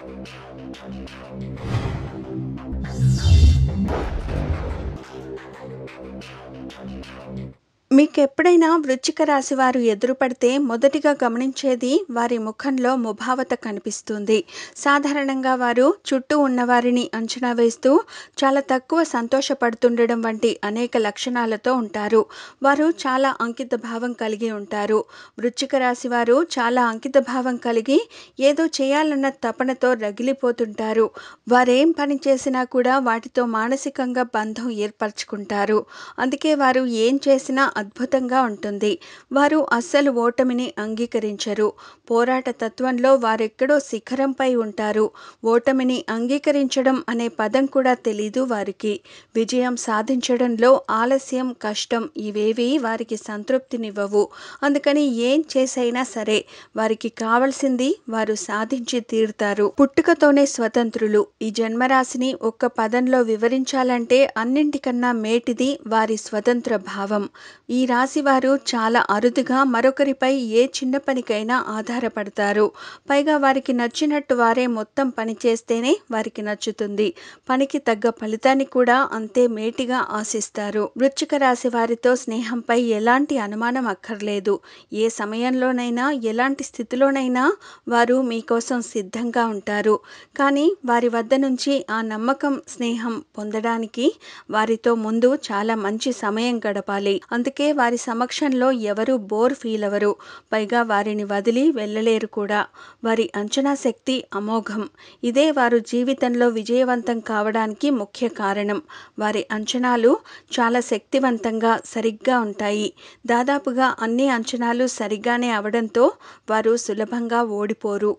I'm sorry. మీకెప్పుడైనా వృచ్చిక రాశి వారు ఎదురుపడితే మొదటిగా గమనించేది వారి ముఖంలో ముభావత కనిపిస్తుంది. సాధారణంగా వారు చుట్టూ ఉన్నవారిని అంచనా వేస్తూ చాలా తక్కువ సంతోషపడుతుండడం వంటి అనేక లక్షణాలతో ఉంటారు. వారు చాలా అంకిత భావం కలిగి ఉంటారు. వృచ్చిక రాశి వారు చాలా అంకిత భావం కలిగి ఏదో చేయాలన్న తపనతో రగిలిపోతుంటారు. వారేం పని చేసినా కూడా వాటితో మానసికంగా బంధం ఏర్పరచుకుంటారు. అందుకే వారు ఏం చేసినా అద్భుతంగా ఉంటుంది. వారు అస్సలు ఓటమిని అంగీకరించరు. పోరాట తత్వంలో వారెక్కడో శిఖరంపై ఉంటారు. ఓటమిని అంగీకరించడం అనే పదం కూడా తెలీదు వారికి. విజయం సాధించడంలో ఆలస్యం, కష్టం ఇవేవీ వారికి సంతృప్తినివ్వవు. అందుకని ఏం చేసైనా సరే వారికి కావలసింది వారు సాధించి తీరుతారు. పుట్టుకతోనే స్వతంత్రులు. ఈ జన్మరాశిని ఒక్క పదంలో వివరించాలంటే అన్నింటికన్నా మేటిది వారి స్వతంత్ర భావం. ఈ రాశివారు చాలా అరుదుగా మరొకరిపై ఏ చిన్న పనికైనా ఆధారపడతారు. పైగా వారికి నచ్చినట్టు వారే మొత్తం పని చేస్తేనే వారికి నచ్చుతుంది. పనికి తగ్గ ఫలితాన్ని కూడా అంతే మేటిగా ఆశిస్తారు. వృశ్చిక రాశి వారితో స్నేహంపై ఎలాంటి అనుమానం అక్కర్లేదు. ఏ సమయంలోనైనా ఎలాంటి స్థితిలోనైనా వారు మీకోసం సిద్ధంగా ఉంటారు. కానీ వారి వద్ద నుంచి ఆ నమ్మకం, స్నేహం పొందడానికి వారితో ముందు చాలా మంచి సమయం గడపాలి. అందుకే వారి సమక్షంలో ఎవరూ బోర్ ఫీల్ అవరు పైగా వారిని వదిలి వెళ్ళలేరు కూడా. వారి అంచనా శక్తి అమోఘం. ఇదే వారు జీవితంలో విజయవంతం కావడానికి ముఖ్య కారణం. వారి అంచనాలు చాలా శక్తివంతంగా, సరిగ్గా ఉంటాయి. దాదాపుగా అన్ని అంచనాలు సరిగ్గానే అవడంతో వారు సులభంగా ఓడిపోరు.